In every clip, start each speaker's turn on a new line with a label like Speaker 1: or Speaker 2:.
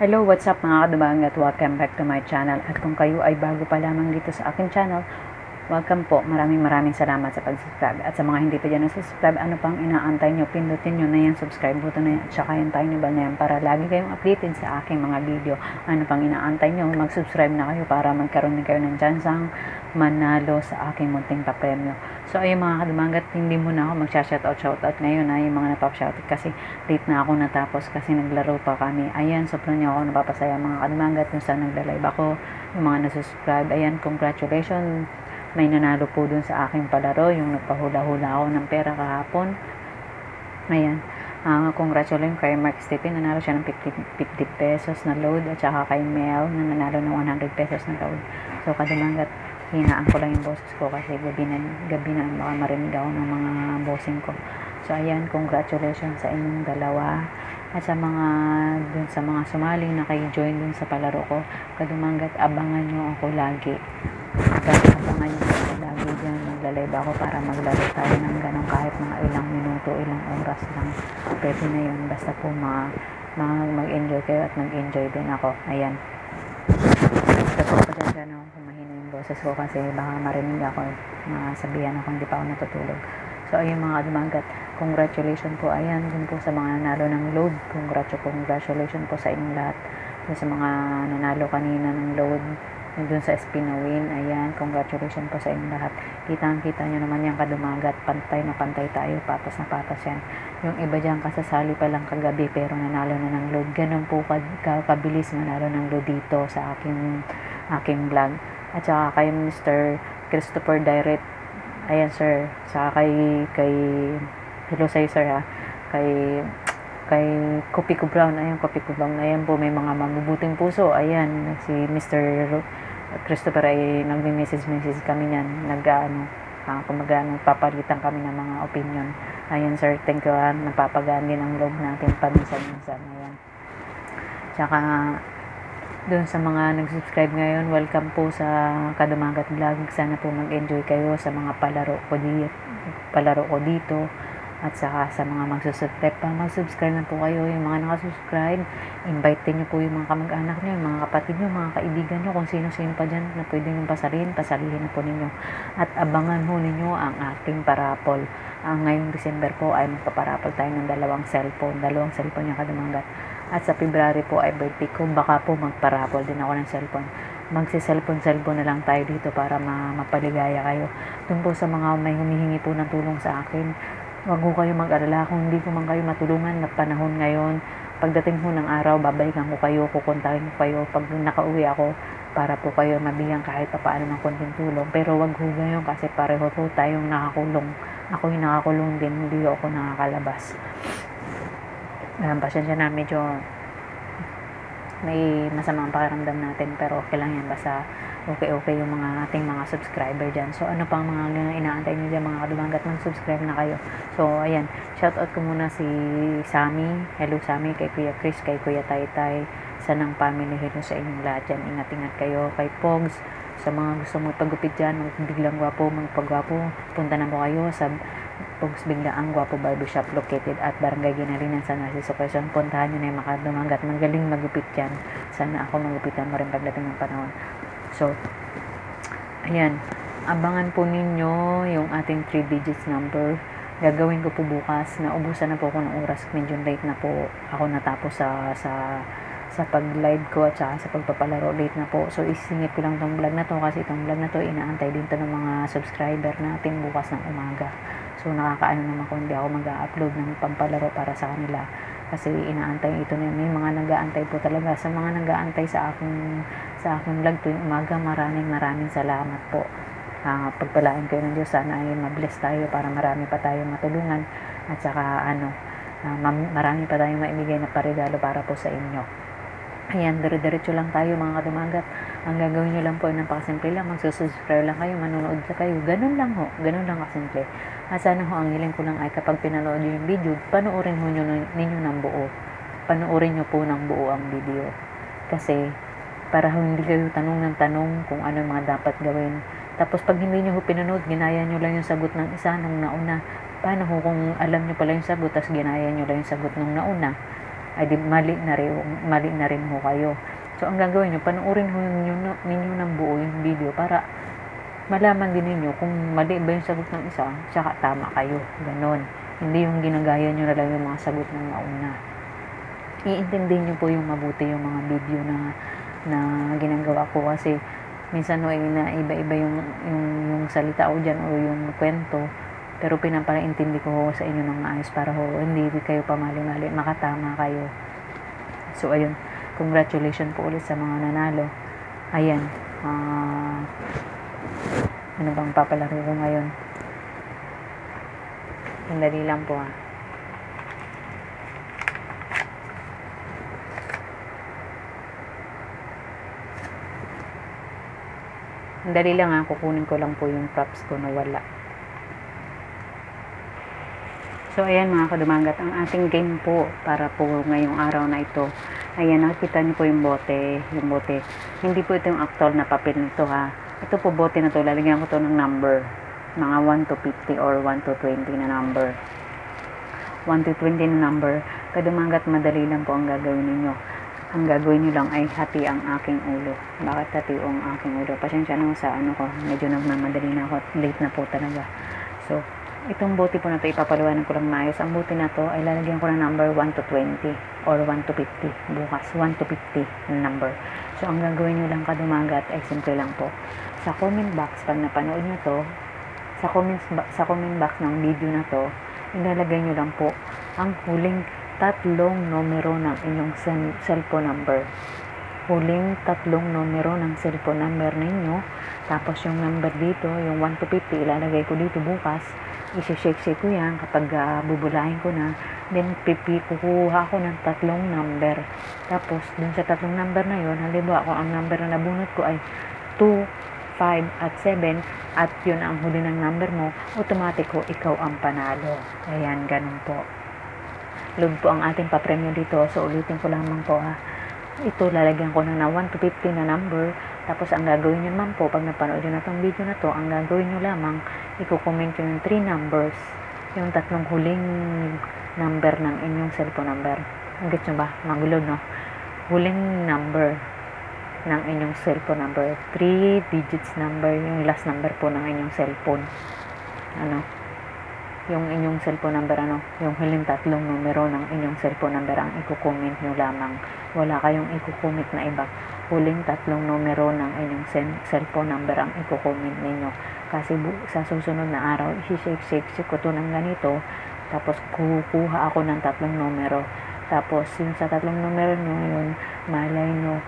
Speaker 1: Hello, what's up mga kadabang at welcome back to my channel. At kung kayo ay bago pa lamang dito sa aking channel, welcome po. Maraming maraming salamat sa pag-subscribe. At sa mga hindi pa dyan subscribe ano pang inaantay nyo, pindutin nyo na yan, subscribe button na yan, at saka yung tiny bell na yan para lagi kayong updated sa aking mga video. Ano pang inaantay nyo, mag-subscribe na kayo para magkaroon din kayo ng chansang manalo sa aking munting papremyo. So, ayun mga kadumangat, hindi mo na ako magsha-shoutout shoutout ngayon na yung mga napap-shoutout kasi late na ako natapos kasi naglaro pa kami. Ayan, sobrang niyo ako napapasaya mga kadumangat kung saan nagla-live ako, yung mga nasusubscribe. Ayan, congratulations. May nanalo po dun sa aking palaro, yung nagpahula-hula ako ng pera kahapon. Ayan. Uh, congratulations kay Mark Stephen, nanalo siya ng 50, 50 pesos na load at saka kay Mel na nanalo ng 100 pesos na load. So, kadumangat, hinaan ko lang yung boses ko kasi gabi na, gabi na baka marinig ako ng mga bossing ko. So, ayan, congratulations sa inyong dalawa at sa mga dun sa mga sumali na kayo join dun sa palaro ko. Kadumangat, abangan nyo ako lagi. Abangan nyo ako lagi dyan. Maglalive ako para maglaro tayo ng ganun kahit mga ilang minuto, ilang oras lang. Pwede na yun. Basta po ma, ma, mag-enjoy kayo at mag-enjoy din ako. Ayan. Basta po pa dyan ako boses ko kasi baka marinig ako masabihan ako hindi pa ako natutulog. So, ayun mga dumagat, congratulations po. Ayan, dun po sa mga nanalo ng load. Congratulations, congratulations po sa inyong lahat. Dun sa mga nanalo kanina ng load, dun sa Spinawin. Ayan, congratulations po sa inyong lahat. Kitang-kita nyo naman yung kadumagat. Pantay na pantay tayo. Patas na patas yan. Yung iba dyan kasasali pa lang kagabi pero nanalo na ng load. Ganun po kabilis manalo ng load dito sa aking, aking vlog. At saka kay Mr. Christopher Direct Ayan, sir. Saka kay, kay, hello sa'yo, sir, ha. Kay, kay Kopi ko Brown. Ayan, Kopi ko Brown. Ayan po, may mga mabubuting puso. Ayan, si Mr. Christopher ay nag-message-message kami niyan. Nag, ano, uh, kumaga, nagpapalitan kami ng mga opinion. Ayan, sir, thank you, ha. Napapagaan din ang loob natin paminsan-minsan. Ayan. Tsaka, doon sa mga nag-subscribe ngayon, welcome po sa Kadumagat Vlog. Sana po mag-enjoy kayo sa mga palaro ko dito, palaro ko dito at saka sa mga magsusubscribe pa. Mag-subscribe na po kayo. Yung mga nakasubscribe, invite niyo po yung mga kamag-anak niyo, yung mga kapatid niyo, mga kaibigan niyo, kung sino-sino pa dyan na pwede nyo pasalihin, pasalihin na po ninyo. At abangan ho ninyo ang aking parapol. Ang ngayong December po ay magpaparapol tayo ng dalawang cellphone. Dalawang cellphone yung kadumangat. At sa February po ay birthday ko. Baka po magparapol din ako ng cellphone. Magsi-cellphone-cellphone na lang tayo dito para ma mapaligaya kayo. Doon po sa mga may humihingi po ng tulong sa akin, huwag ko kayo mag-alala kung hindi ko man kayo matulungan na panahon ngayon. Pagdating ho ng araw, babalikan ko kayo, kukontakin ko kayo pag nakauwi ako para po kayo mabigyan kahit pa paano ng konting tulong. Pero wag ho ngayon kasi pareho po tayong nakakulong. Ako yung nakakulong din, hindi ako nakakalabas. Um, pasensya na, medyo may masamang pakiramdam natin pero okay lang yan. Basta okay okay yung mga ating mga subscriber dyan. So ano pang mga inaantay nyo dyan mga kadumangat mag subscribe na kayo? So ayan. Shout out ko muna si Sammy hello Sammy kay Kuya Chris kay Kuya Taytay. Sa ng family hello sa inyong lahat dyan. Ingat ingat kayo. Kay Pogs sa mga gusto mo pagupit dyan magbiglang gwapo magpagwapo. Punta na mo kayo sa Pogs Biglaang Gwapo Barbershop located at Barangay Ginalinan sa Narciso Quezon. Puntahan nyo na yung makadumagat. Magaling magupit yan. Sana ako magupitan mo rin pagdating ng panahon. So, ayan. Abangan po ninyo yung ating 3 digits number. Gagawin ko po bukas. Naubusan na po ako ng oras. Medyo late na po ako natapos sa sa sa pag-live ko at saka sa pagpapalaro late na po. So, isingit ko lang tong vlog na to kasi itong vlog na to inaantay din to ng mga subscriber natin bukas ng umaga. So, nakakaano naman kung hindi ako mag-upload ng pampalaro para sa kanila. Kasi inaantay ito na may mga nag-aantay po talaga. Sa mga nag-aantay sa aking, sa aking vlog tuwing umaga, maraming maraming salamat po. Uh, pagpalaan kayo ng Diyos, sana ay mabless tayo para marami pa tayong matulungan. At saka ano, uh, marami pa tayong maibigay na paregalo para po sa inyo. Ayan, dire-diretso lang tayo mga kadumagat. Ang gagawin nyo lang po ay napakasimple lang. Magsusubscribe lang kayo, manonood sa kayo. Ganun lang ho. Ganun lang kasimple. At sana ho, ang hiling ko lang ay kapag pinanood nyo yung video, panoorin ho nyo ninyo ng buo. Panoorin nyo po ng buo ang video. Kasi, para ho hindi kayo tanong ng tanong kung ano mga dapat gawin. Tapos pag hindi nyo ho pinanood, ginaya nyo lang yung sagot ng isa nung nauna. Paano ho kung alam nyo pala yung sagot, tapos ginaya nyo lang yung sagot nung nauna? ay di mali na rin, mali na rin ho kayo. So, ang gagawin nyo, panoorin ho ninyo, ninyo ng buo yung video para malaman din ninyo kung mali ba yung sagot ng isa, tsaka tama kayo. Ganon. Hindi yung ginagaya nyo na lang yung mga sagot ng mauna. Iintindihin nyo po yung mabuti yung mga video na na ginagawa ko kasi minsan no, na iba-iba yung, yung, yung salita o dyan o yung kwento pero pinapalaintindi ko sa inyo ng maayos para ho hindi kayo pamali-mali makatama kayo so ayun congratulations po ulit sa mga nanalo ayan uh, ano bang papalaro ko ngayon sandali lang po ah Dali lang ah, kukunin ko lang po yung props ko na wala. So, ayan mga kadumangat, ang ating game po para po ngayong araw na ito. Ayan, nakikita niyo po yung bote, yung bote. Hindi po ito yung actual na papel nito ha. Ito po bote na to, lalagyan ko to ng number. Mga 1 to 50 or 1 to 20 na number. 1 to 20 na number. Kadumangat, madali lang po ang gagawin ninyo. Ang gagawin nyo lang ay hati ang aking ulo. Bakit hati ang aking ulo? Pasensya na sa ano ko, medyo nagmamadali na ako at late na po talaga. So, itong bote po na to ipapaluwanan ko lang maayos. Ang bote na to ay lalagyan ko ng number 1 to 20 or 1 to 50 bukas. 1 to 50 na number. So, ang gagawin nyo lang kadumagat ay simple lang po. Sa comment box, pag napanood nyo to, sa comments sa comment box ng video na to, ilalagay nyo lang po ang huling tatlong numero ng inyong cellphone number. Huling tatlong numero ng cellphone number ninyo. Tapos yung number dito, yung 1 to 50, ilalagay ko dito bukas. Isi-shake-shake ko yan kapag uh, bubulahin ko na. Then, pipi, kukuha ko ng tatlong number. Tapos, dun sa tatlong number na yon halimbawa kung ang number na nabunot ko ay 2, 5, at 7, at yun ang huli ng number mo, automatic ko, ikaw ang panalo. Ayan, ganun po load po ang ating papremyo dito. So, ulitin ko lamang po ha. Ito, lalagyan ko na na 1 to 50 na number. Tapos, ang gagawin nyo naman po, pag napanood nyo na itong video na to, ang gagawin nyo lamang, i-comment nyo yung 3 numbers. Yung tatlong huling number ng inyong cellphone number. Gets nyo ba? Magulo, no? Huling number ng inyong cellphone number. 3 digits number, yung last number po ng inyong cellphone. Ano? yung inyong cellphone number ano, yung huling tatlong numero ng inyong cellphone number ang i-comment nyo lamang. Wala kayong i-comment na iba. Huling tatlong numero ng inyong cellphone number ang i-comment ninyo. Kasi sa susunod na araw, isi-shake-shake ko to ng ganito. Tapos kukuha ako ng tatlong numero. Tapos yung sa tatlong numero nyo yun, malay nyo,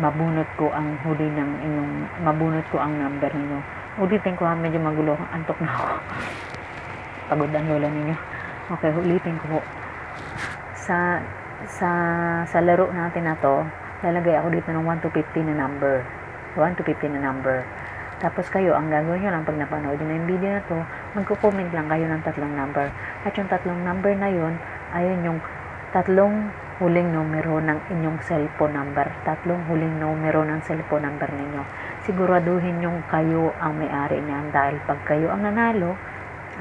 Speaker 1: mabunot ko ang huli ng inyong, mabunot ko ang number niyo. Ulitin ko ha, medyo magulo, antok na ako pagod ang lola ninyo. Okay, ulitin ko po. Sa, sa, sa laro natin na to, lalagay ako dito ng 1 to 50 na number. 1 to 50 na number. Tapos kayo, ang gagawin nyo lang pag napanood nyo na yung video na to, magko-comment lang kayo ng tatlong number. At yung tatlong number na yun, ayun yung tatlong huling numero ng inyong cellphone number. Tatlong huling numero ng cellphone number ninyo. Siguraduhin yung kayo ang may-ari niyan dahil pag kayo ang nanalo,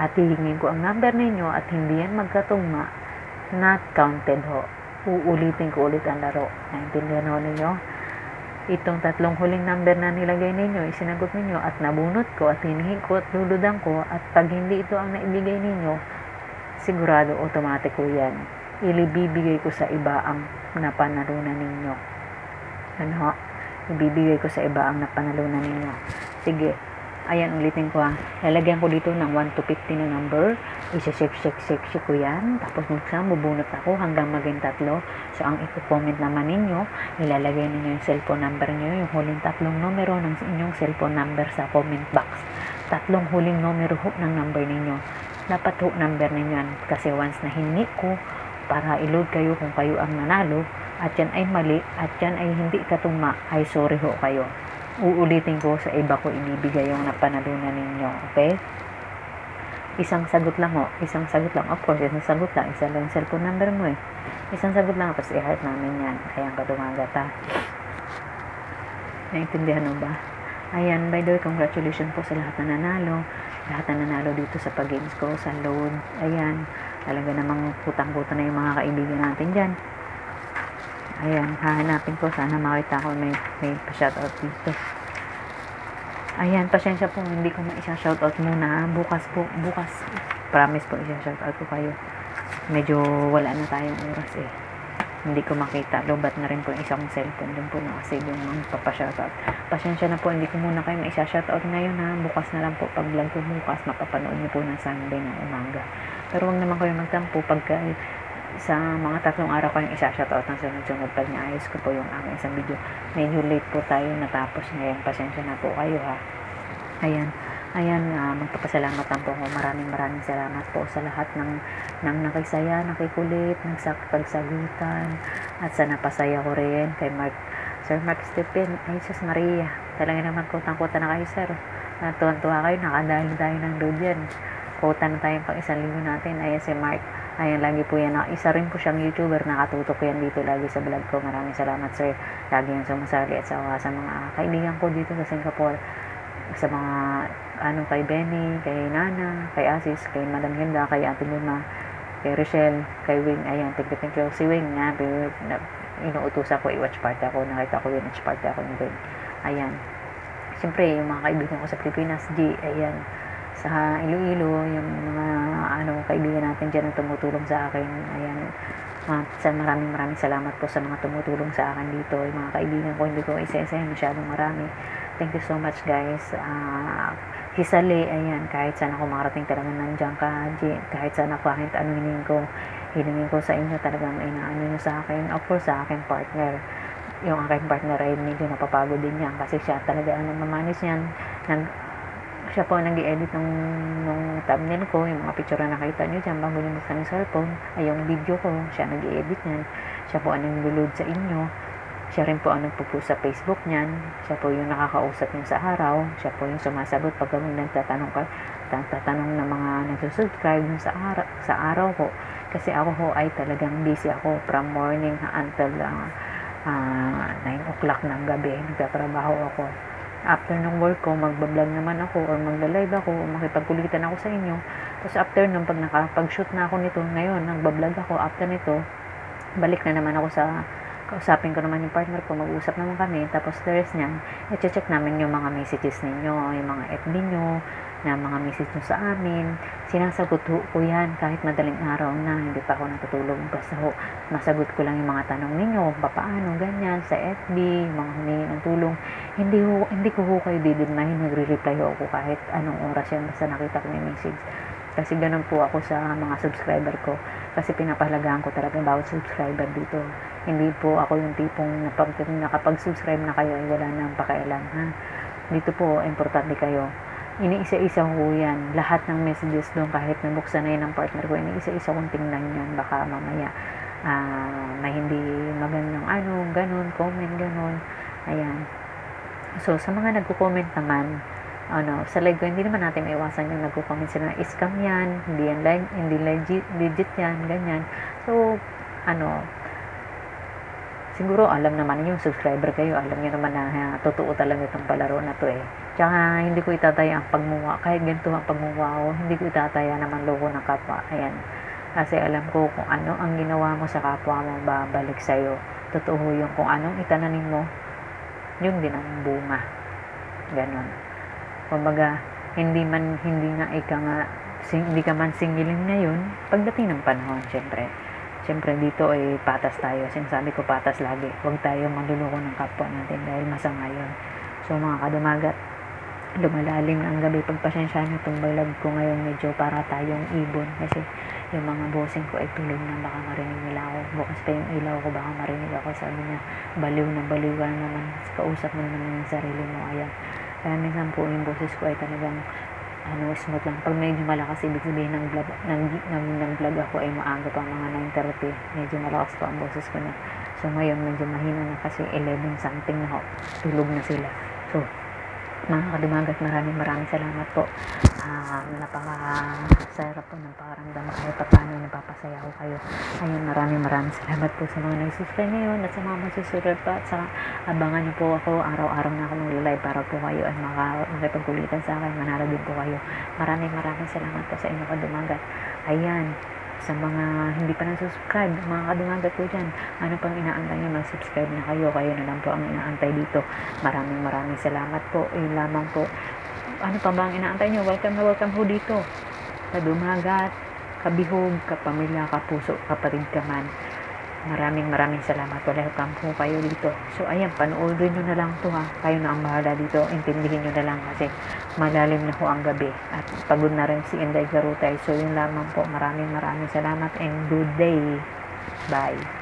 Speaker 1: at hihingin ko ang number ninyo at hindi yan magkatugma, not counted ho. Uulitin ko ulit ang laro. Naintindihan ho ninyo? Itong tatlong huling number na nilagay ninyo, isinagot ninyo at nabunot ko at hinihingi ko at luludan ko at pag hindi ito ang naibigay ninyo, sigurado automatic yan. Ilibibigay ko sa iba ang napanalunan ninyo. Ano? Ibibigay ko sa iba ang napanalunan ninyo. Sige, Ayan, ulitin ko ha. Lalagyan ko dito ng 1 to 50 na number. Isa-shake, shake, shake, shake ko yan. Tapos magsa, bubunot ako hanggang maging tatlo. So, ang i-comment naman ninyo, ilalagay ninyo yung cellphone number nyo, yung huling tatlong numero ng inyong cellphone number sa comment box. Tatlong huling numero ho ng number ninyo. Dapat ho number ninyo yan. Kasi once na hingi ko, para i-load kayo kung kayo ang nanalo, at yan ay mali, at yan ay hindi katuma, ay sorry ho kayo uulitin ko sa iba ko ibibigay yung napanalunan ninyo. Okay? Isang sagot lang ho. Isang sagot lang. Of course, isang sagot lang. Isa lang yung cellphone number mo eh. Isang sagot lang. Tapos i-heart namin yan. Ayan ka dumagata. Naintindihan mo ba? Ayan, by the way, congratulations po sa lahat na nanalo. Lahat na nanalo dito sa pag-games ko, sa load. Ayan, Talaga namang kutang-kuta na yung mga kaibigan natin dyan. Ayan, hahanapin ko. Sana makita ko may, may pa-shoutout dito. Ayan, pasensya po. Hindi ko ma-shoutout muna. Bukas po, bukas. Promise po, isa-shoutout ko kayo. Medyo wala na tayong oras eh hindi ko makita. Lobat na rin po yung isang cellphone. Doon po nakasave yung mga papashoutout. Pasensya na po, hindi ko muna kayo maisa-shoutout ngayon ha. Bukas na lang po. Pag vlog ko bukas, mapapanood niyo po ng Sunday ng umaga. Pero wag naman kayo magtampo pagka sa mga tatlong araw kayong isa-shoutout ng sunod-sunod pag naayos ko po yung aking isang video. Medyo late po tayo natapos ngayon. Pasensya na po kayo ha. Ayan. Ayan, uh, magpapasalamat lang po ako. Maraming maraming salamat po sa lahat ng, ng nakisaya, nakikulit, nagsakpagsagutan, at sa napasaya ko rin kay Mark, Sir Mark Stephen, ay Jesus Maria. Talaga naman kutang-kuta na kayo, sir. Natuwan-tuwa kayo, nakadali tayo ng load yan. Kuta na tayo pang isang linggo natin. Ayan si Mark. Ayan, lagi po yan. Isa rin po siyang YouTuber. Nakatutok yan dito lagi sa vlog ko. Maraming salamat, sir. Lagi yan sumasali at sa, sa mga kaibigan ko dito sa Singapore sa mga ano kay Benny, kay Nana, kay Asis, kay Madam Hilda, kay Ate Luna, kay Rochelle, kay Wing, ayan, thank you, thank you. Si Wing, nga, inuutusan ko, i-watch party ako, nakita ko yun, watch party ako ni Wing. Ayan. Siyempre, yung mga kaibigan ko sa Pilipinas, G, ayan, sa Iloilo, yung mga ano kaibigan natin dyan na tumutulong sa akin, ayan, at sa maraming maraming salamat po sa mga tumutulong sa akin dito. Yung mga kaibigan ko, hindi ko isa-isa, masyadong marami. Thank you so much guys. Uh, hisali, ayan, kahit saan ako makarating talaga nandiyan ka, kahit saan ako, kahit ano hining ko, hiningin ko sa inyo talagang inaano nyo sa akin. Of course, sa aking partner yung aking partner ay medyo napapagod din yan kasi siya talaga ang nagmamanis niyan nag siya po nag edit ng, ng thumbnail ko, yung mga picture na nakita nyo dyan bago nyo buksan yung cellphone, ay yung video ko, siya nag edit niyan. Siya po ang nag-load sa inyo. Siya rin po ang nagpo-post sa Facebook niyan. Siya po yung nakakausap niyo sa araw. Siya po yung sumasagot pag nagtatanong ka, tatanong ng mga nagsusubscribe sa araw, sa araw ko. Kasi ako ho ay talagang busy ako from morning until uh, uh, 9 o'clock ng gabi. Nagtatrabaho ako after ng work ko, magbablog naman ako or magla-live ako makipagkulitan ako sa inyo. Tapos after nung pag nakapag-shoot na ako nito, ngayon, nagbablog ako, after nito, balik na naman ako sa kausapin ko naman yung partner ko, mag-usap naman kami, tapos the rest niyan, i-check namin yung mga messages ninyo, yung mga FB nyo, na mga message nyo sa amin. Sinasagot ko yan kahit madaling araw na, hindi pa ako natutulog. Basta ho, masagot ko lang yung mga tanong ninyo, papaano, ganyan, sa FB, mga humingi ng tulong. Hindi, ho, hindi ko ho kayo didinmahin, nagre-reply ho ako kahit anong oras yan, basta nakita ko yung message. Kasi ganun po ako sa mga subscriber ko. Kasi pinapahalagaan ko talaga bawat subscriber dito. Hindi po ako yung tipong napag, nakapag-subscribe na kayo ay wala nang pakialam. Ha? Dito po, importante kayo iniisa-isa ko yan. Lahat ng messages doon, kahit nabuksan na yun ng partner ko, iniisa-isa kong tingnan yan. Baka mamaya, uh, may hindi magandang ano, ganun, comment, ganun. Ayan. So, sa mga nagko-comment naman, ano, sa live ko, hindi naman natin maiwasan yung nagko-comment sila na scam yan, hindi yan, hindi legit, legit yan, ganyan. So, ano, siguro alam naman yung subscriber kayo, alam niyo naman na ha, totoo talaga itong palaro na to eh. Tsaka hindi ko itataya ang pagmuwa, kahit ganito ang pagmuwa ko, hindi ko itataya naman loko ng kapwa. Ayan. Kasi alam ko kung ano ang ginawa mo sa kapwa mo, babalik sa'yo. Totoo yung kung anong itananin mo, yun din ang bunga. Ganon. Kumbaga, hindi man, hindi nga ika nga, sing, hindi ka man singilin ngayon, pagdating ng panahon, syempre Siyempre dito ay patas tayo. Sinasabi ko patas lagi. Huwag tayo manluloko ng kapwa natin dahil masama yun. So mga kadumagat, lumalalim ang gabi. Pagpasensya nyo itong balag ko ngayon medyo para tayong ibon. Kasi yung mga bossing ko ay tulog na baka marinig nila ako. Bukas pa yung ilaw ko baka marinig ako. Sabi niya, baliw na baliw ka naman. Kausap mo naman yung sarili mo. Ayan. Kaya minsan po yung boses ko ay talagang ano, smooth lang. Pag medyo malakas, ibig sabihin ng vlog, ng, ng, ng vlog ako ay maaga pa mga 9.30. Medyo malakas pa ang boses ko na. So, ngayon, medyo mahina na kasi 11 something na ho. Tulog na sila. So, mga kadumagat, maraming maraming salamat po. Uh, napaka-sarap po ng pakaramdam kahit pa paano napapasaya ko kayo. Ayun, maraming maraming salamat po sa mga nag-subscribe ngayon at sa mga masusunod pa at sa abangan niyo po ako. Araw-araw na ako mag-live para po kayo ay maka makipagkulitan sa akin. Manalo din po kayo. Maraming maraming salamat po sa inyo kadumagat. Ayan, sa mga hindi pa nag-subscribe, mga kadungagat ko dyan, ano pang inaantay nyo, mag-subscribe na kayo, kayo na lang po ang inaantay dito. Maraming maraming salamat po, yun lamang po. Ano pa ba ang inaantay nyo? Welcome na welcome po dito. Kadumagat, kabihog, kapamilya, kapuso, kapatid ka man. Maraming maraming salamat. Welcome po kayo dito. So, ayan, panoorin nyo na lang to ha. Kayo na ang bahala dito. Intindihin nyo na lang kasi malalim na ho ang gabi. At pagod na rin si Inday Garutay. So, yun lamang po. Maraming maraming salamat and good day. Bye.